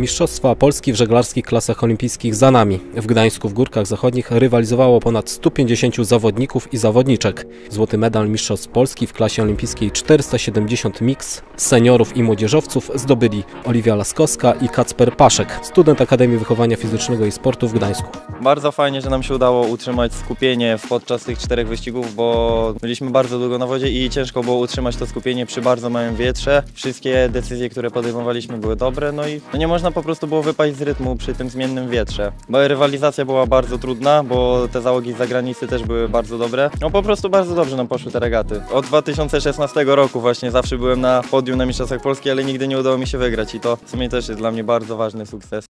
Mistrzostwa Polski w żeglarskich klasach olimpijskich za nami. W Gdańsku w Górkach Zachodnich rywalizowało ponad 150 zawodników i zawodniczek. Złoty medal Mistrzostw Polski w klasie olimpijskiej 470 mix seniorów i młodzieżowców zdobyli Oliwia Laskowska i Kacper Paszek, student Akademii Wychowania Fizycznego i Sportu w Gdańsku. Bardzo fajnie, że nam się udało utrzymać skupienie podczas tych czterech wyścigów, bo byliśmy bardzo długo na wodzie i ciężko było utrzymać to skupienie przy bardzo małym wietrze. Wszystkie decyzje, które podejmowaliśmy były dobre, no i no nie można po prostu było wypaść z rytmu przy tym zmiennym wietrze. Bo rywalizacja była bardzo trudna, bo te załogi z zagranicy też były bardzo dobre. No po prostu bardzo dobrze nam poszły te regaty. Od 2016 roku właśnie zawsze byłem na podium na Mistrzostwach Polski, ale nigdy nie udało mi się wygrać i to w sumie też jest dla mnie bardzo ważny sukces.